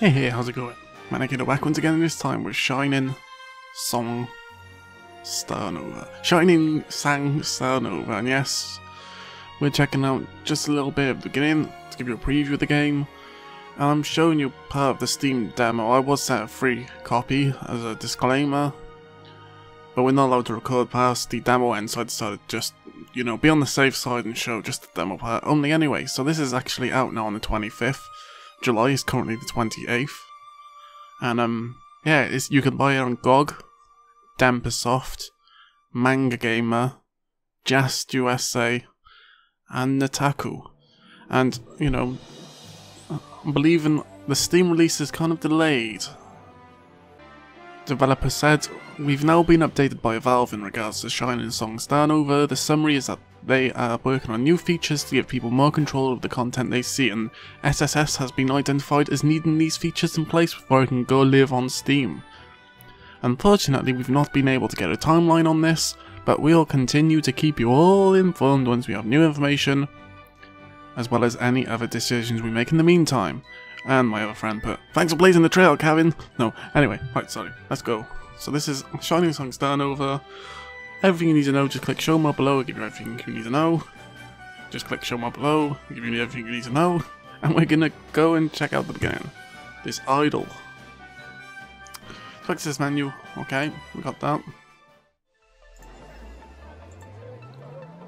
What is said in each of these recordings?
Hey, hey, how's it going? Manic Ado back once again, this time with Shining Song Starnova. Shining Sang Starnova, and yes, we're checking out just a little bit of the beginning to give you a preview of the game. And I'm showing you part of the Steam demo. I was sent a free copy as a disclaimer, but we're not allowed to record past the demo end, so I decided just, you know, be on the safe side and show just the demo part only anyway. So this is actually out now on the 25th. July is currently the 28th. And um, yeah, it's, you can buy it on GOG, Denpasoft, Manga Gamer, JAST USA, and Nutaku. And, you know, I'm believing the Steam release is kind of delayed. Developer said, We've now been updated by Valve in regards to Shining Song's Starnova. The summary is that they are working on new features to give people more control of the content they see, and SSS has been identified as needing these features in place before it can go live on Steam. Unfortunately, we've not been able to get a timeline on this, but we'll continue to keep you all informed once we have new information, as well as any other decisions we make in the meantime. And my other friend put, thanks for blazing the trail, Kevin! No, anyway, right, sorry, let's go. So this is Shining Starnova. Everything you need to know, just click show more below, give you everything you need to know. Just click show more below, give you everything you need to know. And we're gonna go and check out the beginning. This idol. Click this menu, okay, we got that.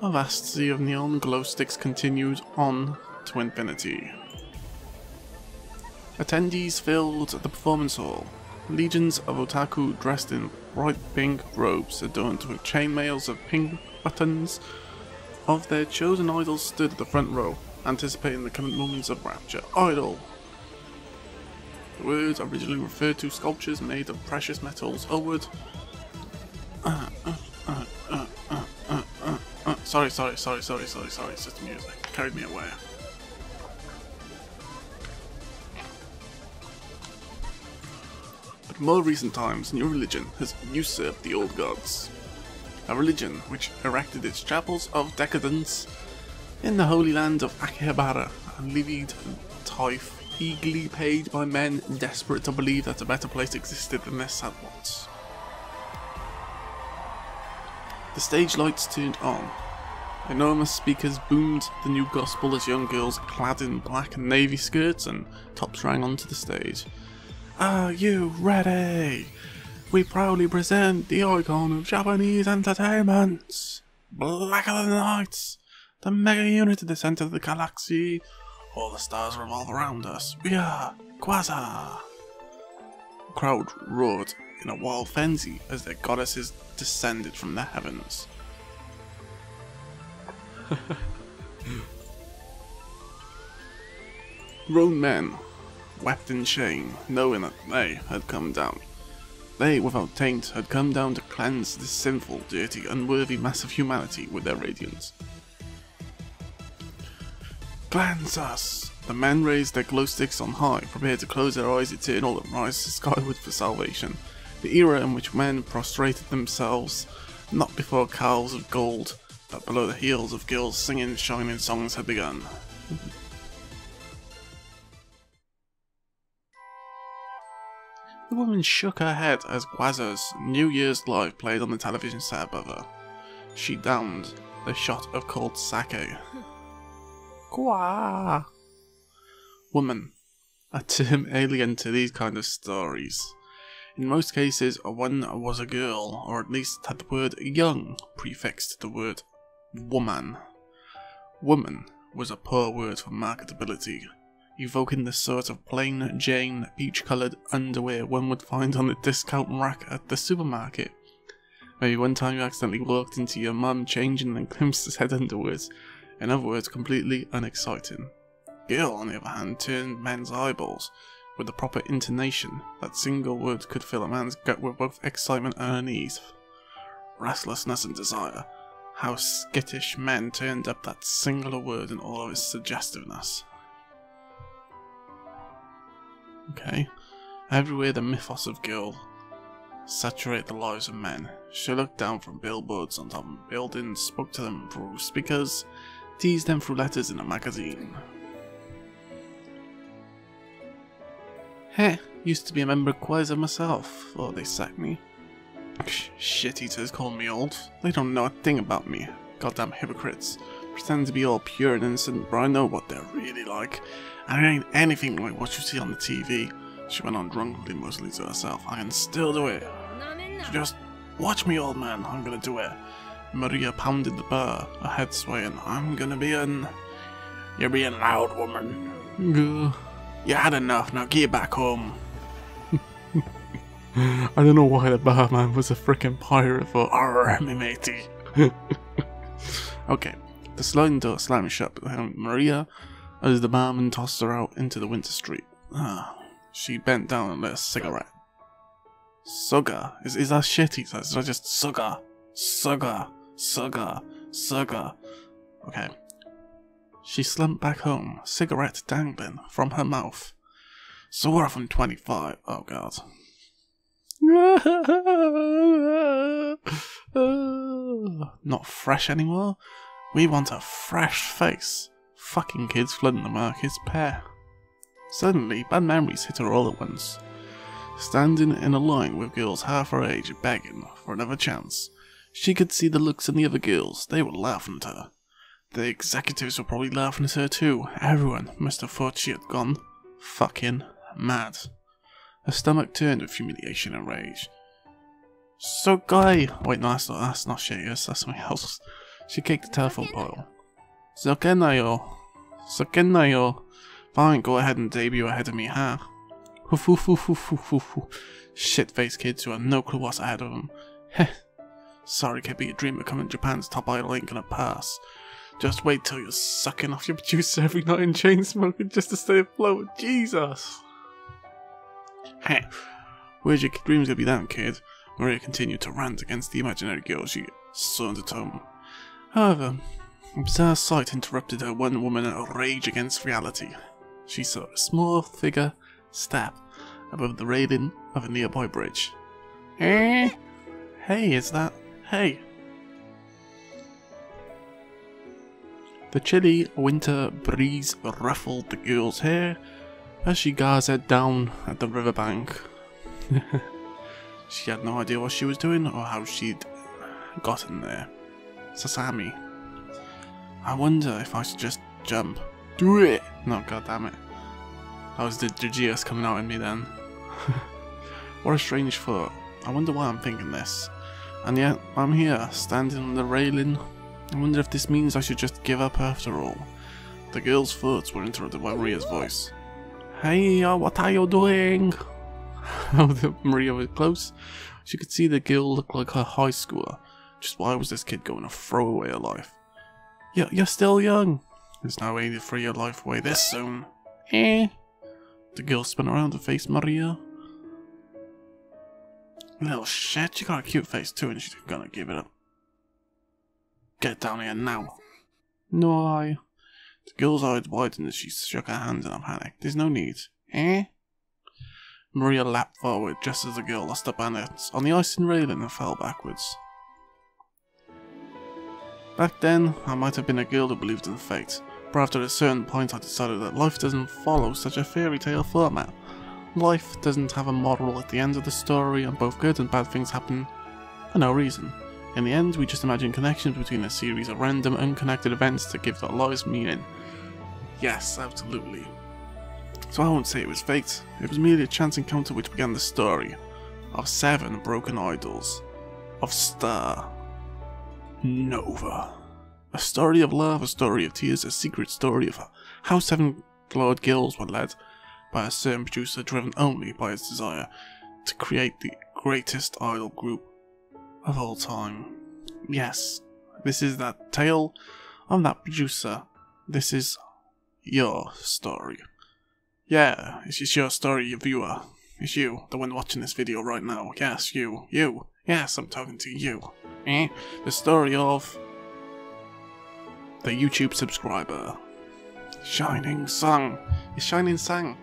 A vast sea of neon glow sticks continued on to infinity. Attendees filled the performance hall. Legions of otaku dressed in bright pink robes adorned with chainmails of pink buttons of their chosen idols stood at the front row, anticipating the coming moments of rapture. Idol! The words originally referred to sculptures made of precious metals uh, uh, uh, uh, uh, uh, uh. Sorry, sorry, sorry, sorry, sorry, sorry, it's just music. Carried me away. In more recent times, new religion has usurped the old gods. A religion which erected its chapels of decadence in the holy land of Akihabara, and livid Taif eagerly paid by men desperate to believe that a better place existed than their sad ones. The stage lights turned on. Enormous speakers boomed the new gospel as young girls clad in black and navy skirts and tops rang onto the stage. Are you ready? We proudly present the icon of Japanese entertainment. Blacker than the night, the mega unit in the center of the galaxy. All the stars revolve around us. We are Quasar. The crowd roared in a wild frenzy as their goddesses descended from the heavens. Grown men wept in shame, knowing that they had come down. They, without taint, had come down to cleanse this sinful, dirty, unworthy mass of humanity with their radiance. Cleanse us! The men raised their glow sticks on high, prepared to close their eyes eternal and rise skyward for salvation. The era in which men prostrated themselves, not before cows of gold, but below the heels of girls singing shining songs had begun. Woman shook her head as Quasar's New Year's Live played on the television set above her. She downed the shot of cold sake. Qua. Woman, a term alien to these kind of stories. In most cases, one was a girl, or at least had the word young prefixed to the word woman. Woman was a poor word for marketability, evoking the sort of plain Jane peach coloured underwear one would find on the discount rack at the supermarket. Maybe one time you accidentally walked into your mum changing and glimpsed his head underwards. In other words, completely unexciting. Girl, on the other hand, turned men's eyeballs with the proper intonation. That single word could fill a man's gut with both excitement and unease. Restlessness and desire. How skittish men turned up that singular word in all of its suggestiveness. Okay. Everywhere the mythos of girl saturate the lives of men. She looked down from billboards on top of buildings, spoke to them through speakers, teased them through letters in a magazine. Heh, used to be a member of Quasar myself, before they sacked me. Shit eaters call me old. They don't know a thing about me. Goddamn hypocrites. Pretend to be all pure and innocent, but I know what they're really like. And it ain't anything like what you see on the TV. She went on drunkenly, mostly to herself. I can still do it. Just watch me, old man. I'm gonna do it. Maria pounded the bar, her head swaying. I'm gonna be an. You're being loud, woman. You had enough, now get back home. I don't know why the barman was a freaking pirate for Arr, me matey. okay, the sliding door slammed shut behind Maria as the barman tossed her out into the winter street. Ah, she bent down and lit a cigarette. Sugar? Is, is that shit he says? Is that just sugar? Sugar? Sugar? Sugar? Okay. She slumped back home, cigarette dangling from her mouth. So we're from 25. Oh god. Not fresh anymore? We want a fresh face. Fucking kids flooding the market's pair. Suddenly, bad memories hit her all at once. Standing in a line with girls half her age begging for another chance. She could see the looks in the other girls. They were laughing at her. The executives were probably laughing at her too. Everyone must have thought she had gone fucking mad. Her stomach turned with humiliation and rage. So guy wait no that's not that's not Shayus, that's something else. She kicked the telephone pole. Zokenayo. Zokenayo. Fine, go ahead and debut ahead of me, huh? Shit-faced kids who have no clue what's ahead of them. Heh. Sorry, kid, but your dream of becoming Japan's top idol ain't gonna pass. Just wait till you're sucking off your producer every night in chain smoking just to stay afloat. Jesus. Heh. Where's your dreams gonna be then, kid? Maria continued to rant against the imaginary girl she saw at home. However, a bizarre sight interrupted her one woman in a rage against reality. She saw a small figure step above the railing of a nearby bridge. Eh? Hey, is that... Hey. The chilly winter breeze ruffled the girl's hair as she gazed down at the riverbank. she had no idea what she was doing or how she'd gotten there. Sasami. I wonder if I should just jump. Do it! No, god damn it. That was the Georgios coming out in me then. what a strange thought. I wonder why I'm thinking this. And yet, I'm here, standing on the railing. I wonder if this means I should just give up after all. The girl's thoughts were interrupted by Maria's voice. Hey, what are you doing? Maria was close. She could see the girl look like her high schooler. Just why was this kid going to throw away her life? You're, you're still young. There's no way to throw your life away this soon. Eh? The girl spun around to face Maria. Little shit, you got a cute face too, and she's gonna give it up. Get down here now. No, I. The girl's eyes widened as she shook her hands in a panic. There's no need. Eh? Maria leapt forward just as the girl lost her balance on the icing railing and fell backwards. Back then, I might have been a girl who believed in fate, but after a certain point I decided that life doesn't follow such a fairy tale format. Life doesn't have a moral at the end of the story and both good and bad things happen for no reason. In the end, we just imagine connections between a series of random, unconnected events to give our lives meaning. Yes, absolutely. So I won't say it was fate, it was merely a chance encounter which began the story of seven broken idols, of Star, Nova. A story of love, a story of tears, a secret story of how seven glowed girls were led by a certain producer driven only by his desire to create the greatest idol group of all time. Yes, this is that tale of that producer. This is your story. Yeah, it's just your story, your viewer. It's you, the one watching this video right now. Yes, you, you. Yes, I'm talking to you. Eh? The story of the YouTube subscriber. Shining Sun. It's Shining Sun.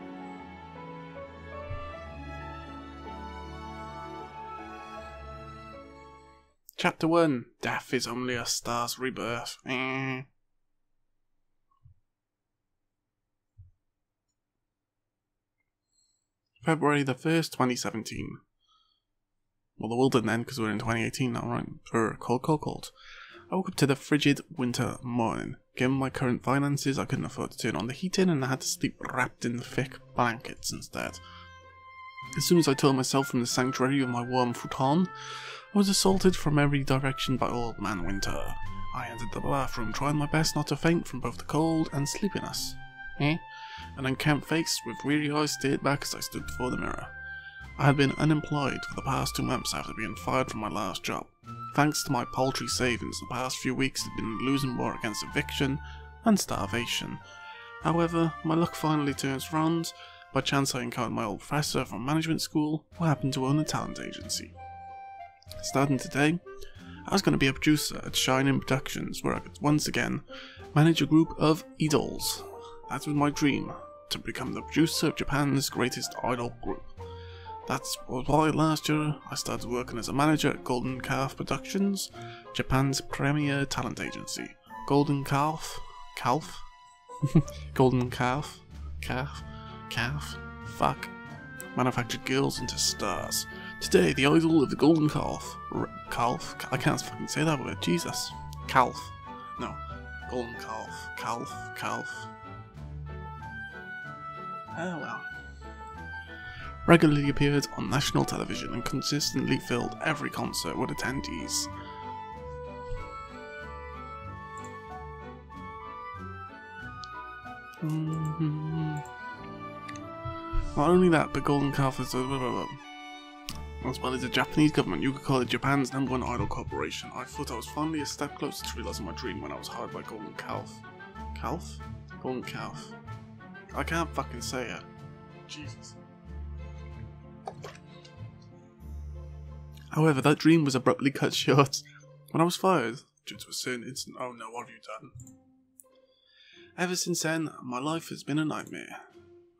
Chapter 1 Death is only a star's rebirth. Eh. February the 1st, 2017. Well, the world didn't end because we're in 2018 now, right? Er, cold, cold, cold. I woke up to the frigid winter morning. Given my current finances, I couldn't afford to turn on the heating and I had to sleep wrapped in thick blankets instead. As soon as I tore myself from the sanctuary of my warm futon, I was assaulted from every direction by old man Winter. I entered the bathroom, trying my best not to faint from both the cold and sleepiness. Eh? An unkempt face with weary eyes stared back as I stood before the mirror. I had been unemployed for the past two months after being fired from my last job. Thanks to my paltry savings, the past few weeks had been losing war against eviction and starvation. However, my luck finally turns round. By chance, I encountered my old professor from management school who happened to own a talent agency. Starting today, I was going to be a producer at Shining Productions, where I could once again manage a group of idols. That was my dream, to become the producer of Japan's greatest idol group. That's why last year I started working as a manager at Golden Calf Productions, Japan's premier talent agency. Golden Calf? Calf? Golden Calf? Calf? Calf? Fuck. Manufactured girls into stars. Today, the idol of the Golden Calf. R calf? I can't fucking say that word. Jesus. Calf. No. Golden Calf. Calf. Calf. Oh well regularly appeared on national television and consistently filled every concert with attendees. Mm-hmm. Not only that, but Golden Calf is a, as well as the Japanese government, you could call it Japan's number one idol corporation. I thought I was finally a step closer to realizing my dream when I was hired by Golden Calf. Calf? Golden Calf. I can't fucking say it. Jesus. However, that dream was abruptly cut short when I was fired due to a certain incident. Oh no, what have you done? Ever since then, my life has been a nightmare.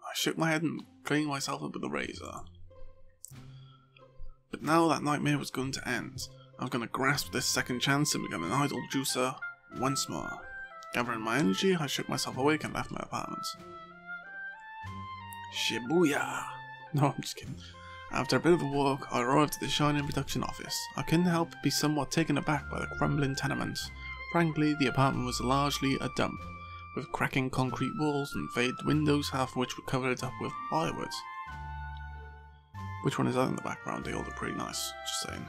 I shook my head and cleaned myself up with a razor. But now that nightmare was going to end, I was going to grasp this second chance and become an idol juicer once more. Gathering my energy, I shook myself awake and left my apartment. Shibuya! No, I'm just kidding. After a bit of a walk, I arrived at the Shining production office. I couldn't help but be somewhat taken aback by the crumbling tenement. Frankly, the apartment was largely a dump, with cracking concrete walls and faded windows, half of which were covered up with plywood. Which one is that in the background? They all look pretty nice, just saying.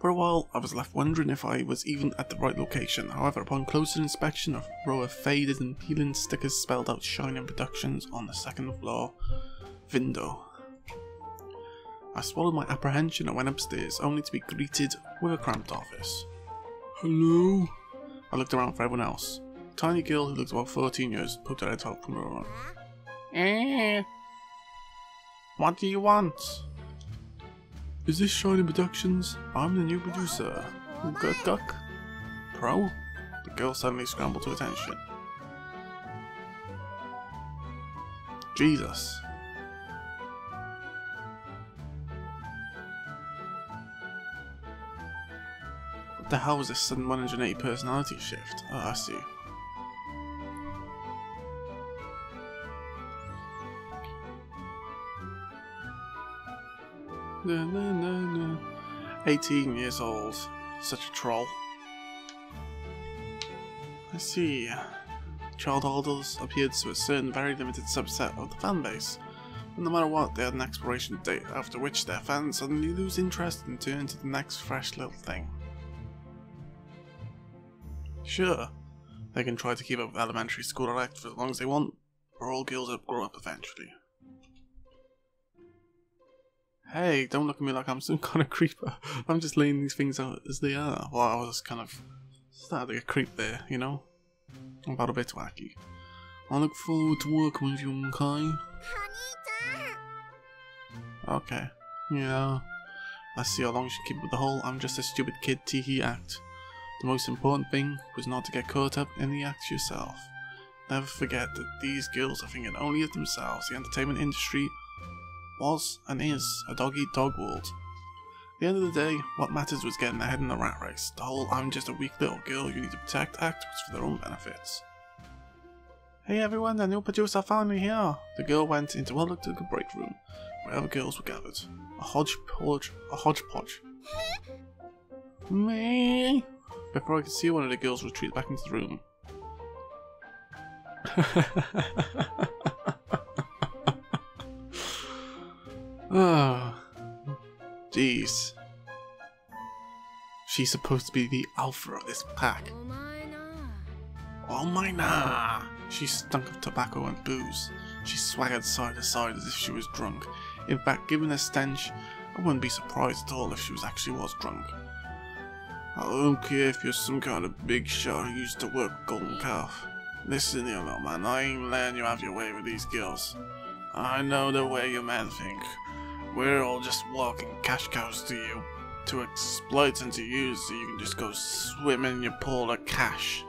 For a while, I was left wondering if I was even at the right location. However, upon closer inspection, a row of faded and peeling stickers spelled out Shining Productions on the second floor window. I swallowed my apprehension and went upstairs, only to be greeted with a cramped office. Hello? I looked around for everyone else. A tiny girl who looked about 14 years poked her head out from the room. Eh? What do you want? Is this Shining Productions? I'm the new producer. Guck guck. Pro? The girl suddenly scrambled to attention. Jesus. The hell was this sudden 180 personality shift? Oh, I see. No, no, no, no. 18 years old. Such a troll. I see. Child idols appeared to a certain very limited subset of the fanbase. But no matter what, they had an expiration date, after which their fans suddenly lose interest and turn to the next fresh little thing. Sure, they can try to keep up with elementary school elect for as long as they want, or all girls will grow up eventually. Hey, don't look at me like I'm some kind of creeper. I'm just laying these things out as they are. Well, I was kind of starting to creep there, you know? I'm about a bit wacky. I look forward to working with you, Makai. Okay. Yeah. I see how long you keep with the whole I'm just a stupid kid teehee act. The most important thing was not to get caught up in the act yourself. Never forget that these girls are thinking only of themselves. The entertainment industry was and is a dog eat dog world. At the end of the day, what matters was getting ahead in the rat race. The whole I'm just a weak little girl you need to protect act was for their own benefits. Hey everyone, the new producer finally here. The girl went into what looked like a break room, where other girls were gathered. A hodgepodge, a hodgepodge. Me. Before I could see one of the girls retreat back into the room. oh, jeez. She's supposed to be the alpha of this pack. Oh my nah! She stunk of tobacco and booze. She swaggered side to side as if she was drunk. In fact, given her stench, I wouldn't be surprised at all if she was actually was drunk. I don't care if you're some kind of big shot who used to work Golden Calf. Listen here, little man, I ain't letting you have your way with these girls. I know the way you men think. We're all just walking cash cows to you, to exploit and to use so you can just go swim in your pool of cash.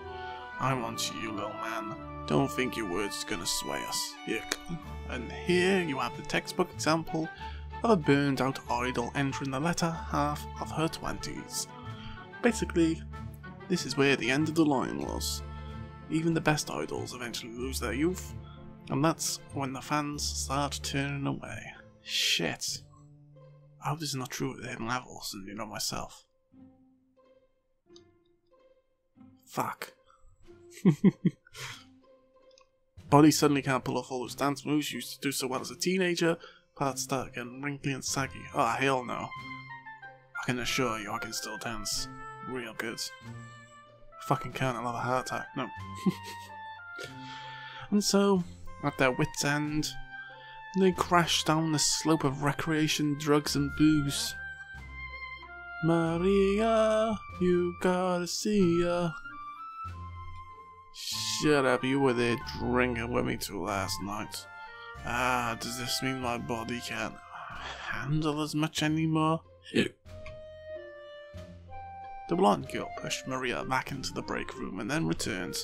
I want you, little man. Don't think your words gonna sway us. And here you have the textbook example of a burned out idol entering the latter half of her twenties. Basically, this is where the end of the line was. Even the best idols eventually lose their youth, and that's when the fans start turning away. Shit. I hope this is not true at any levels, and you know myself. Fuck. Body suddenly can't pull off all those dance moves she used to do so well as a teenager. Parts start getting wrinkly and saggy. Oh, hell no. I can assure you I can still dance. Real good. Fucking can't, I'll have a heart attack. No. and so, at their wits' end, they crash down the slope of recreation, drugs, and booze. Maria, you gotta see ya. Shut up, you were there drinking with me till last night. Ah, does this mean my body can't handle as much anymore? The blonde girl pushed Maria back into the break room and then returned.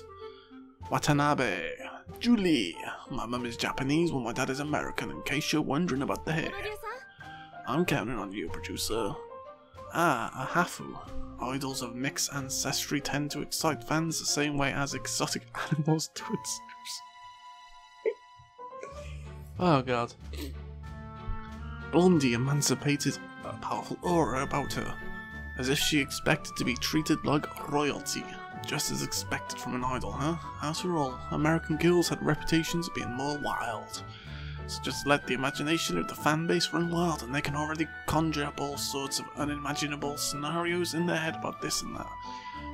Watanabe, Julie, my mum is Japanese while my dad is American in case you're wondering about the hair. I'm counting on you, producer. Ah, a Hafu. Idols of mixed ancestry tend to excite fans the same way as exotic animals do its Oh god. Blondie emancipated a powerful aura about her, as if she expected to be treated like royalty, just as expected from an idol, huh? After all, American girls had reputations of being more wild. So just let the imagination of the fanbase run wild and they can already conjure up all sorts of unimaginable scenarios in their head about this and that.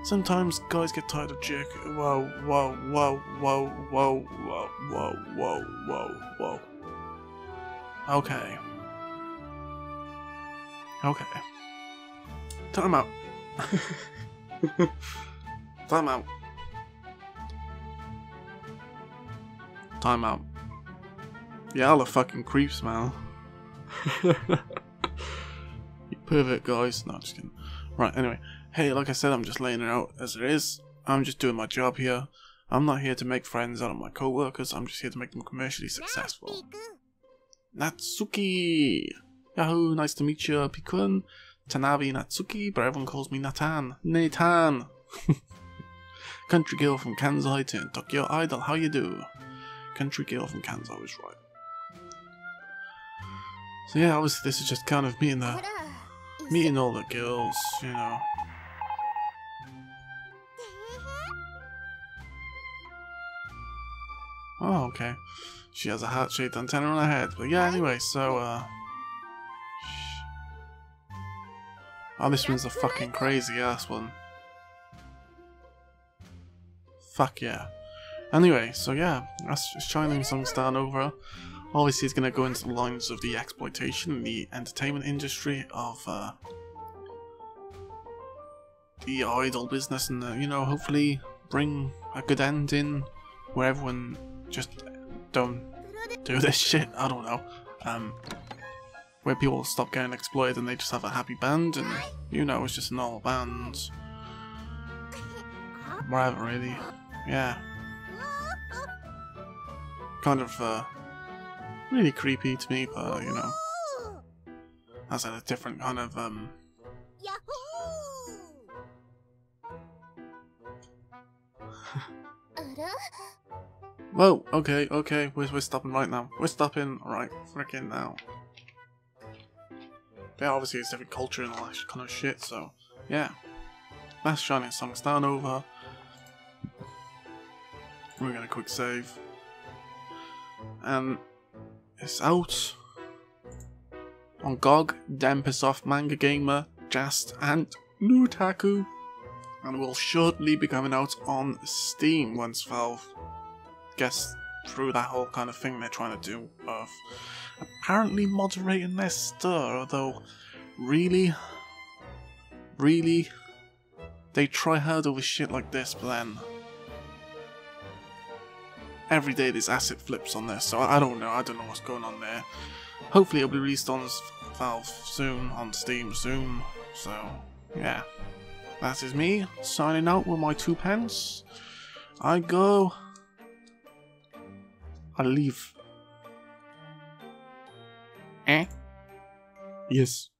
Sometimes guys get tired of jerk. Whoa, whoa, whoa, whoa, whoa, whoa, whoa, whoa, whoa, whoa. Okay. Okay. Time out. Time out. Time out. Y'all are fucking creeps, man. you pervert guys. No, just kidding. Right, anyway. Hey, like I said, I'm just laying it out as it is. I'm just doing my job here. I'm not here to make friends out of my co-workers, I'm just here to make them commercially successful. Natsuki! Yahoo, nice to meet you, Pikun. Tanabe Natsuki, but everyone calls me Natan. Nathan! Country girl from Kansai turned Tokyo Idol, how you do? Country girl from Kansai was right. So yeah, obviously this is just kind of meeting the meeting all the girls, you know. Oh, okay. She has a heart-shaped antenna on her head. But yeah, anyway, so, uh... Oh, this one's a fucking crazy-ass one. Fuck yeah. Anyway, so yeah, that's Shining Song Starnova. Obviously, it's going to go into the lines of the exploitation and the entertainment industry of uh, the idol business, and uh, you know, hopefully bring a good end in where everyone just don't do this shit. I don't know. Um, where people stop getting exploited and they just have a happy band, and you know, it's just a normal band. Whatever, really. Yeah. Kind of uh, really creepy to me, but you know, has a different kind of um. Whoa, okay, okay, we're, we're stopping right now. We're stopping right freaking now. Yeah, obviously it's different culture and all that kind of shit, so yeah. That's Shining Song Starnova. We're gonna quick save. And it's out on GOG, Denpasoft, Manga Gamer, Jast, and Nutaku. And will shortly be coming out on Steam once Valve gets through that whole kind of thing they're trying to do of apparently moderating their stir, although really, really, they try hard over shit like this, but then every day there's asset flips on this, so I don't know, I don't know what's going on there. Hopefully it'll be released on Valve soon, on Steam soon, so yeah. That is me, signing out with my two pence. I go. I leave. Eh? Yes.